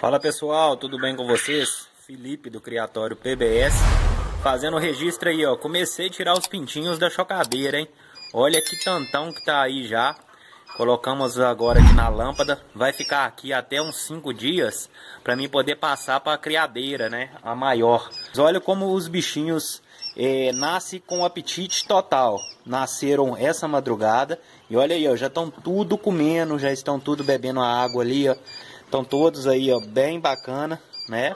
Fala pessoal, tudo bem com vocês? Felipe do Criatório PBS Fazendo registro aí, ó. Comecei a tirar os pintinhos da chocadeira, hein? Olha que tantão que tá aí já. Colocamos agora aqui na lâmpada. Vai ficar aqui até uns 5 dias Pra mim poder passar pra criadeira, né? A maior. Olha como os bichinhos é, nasce com apetite total. Nasceram essa madrugada. E olha aí, ó, já estão tudo comendo, já estão tudo bebendo a água ali, ó. Estão todos aí, ó, bem bacana, né?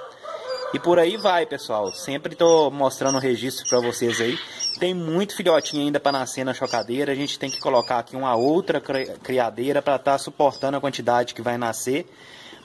E por aí vai, pessoal. Sempre tô mostrando o registro para vocês aí. Tem muito filhotinho ainda para nascer na chocadeira. A gente tem que colocar aqui uma outra criadeira para estar tá suportando a quantidade que vai nascer.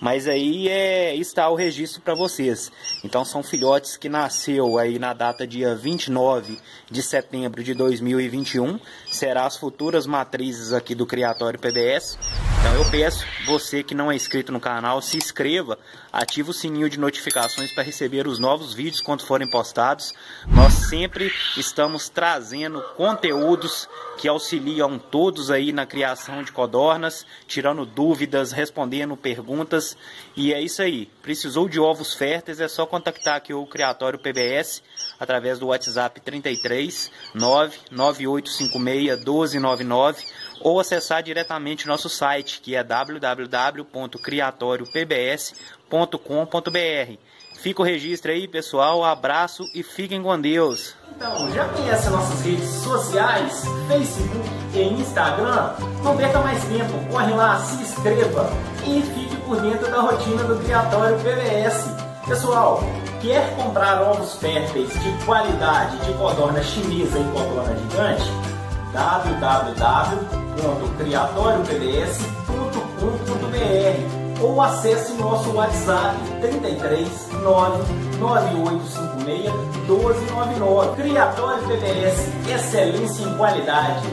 Mas aí é, está o registro para vocês. Então são filhotes que nasceu aí na data dia 29 de setembro de 2021. Será as futuras matrizes aqui do Criatório PBS. Então eu peço você que não é inscrito no canal, se inscreva, ative o sininho de notificações para receber os novos vídeos quando forem postados. Nós sempre estamos trazendo conteúdos que auxiliam todos aí na criação de codornas, tirando dúvidas, respondendo perguntas. E é isso aí. Precisou de ovos férteis, é só contactar aqui o Criatório PBS através do WhatsApp 33 99856 1299 ou acessar diretamente nosso site, que é www.criatoriopbs.com.br. Fica o registro aí, pessoal. Abraço e fiquem com Deus. Então, já conhece nossas redes sociais, Facebook e Instagram? Não perca mais tempo, corre lá, se inscreva e fique por dentro da rotina do Criatório PBS. Pessoal, quer comprar ovos férteis de qualidade de codorna chinesa e codorna gigante? www.criatoriopbs.com.br ou acesse nosso WhatsApp 33 99856 1299. Criatório PBS, excelência em qualidade.